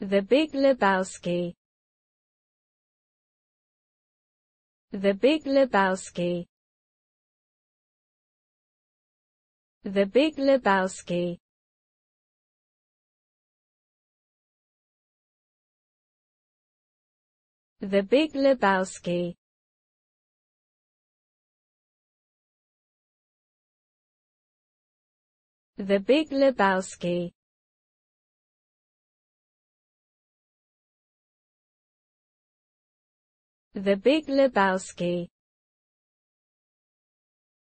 The Big Lebowski. The Big Lebowski. The Big Lebowski. The Big Lebowski. The Big Lebowski. The Big Lebowski.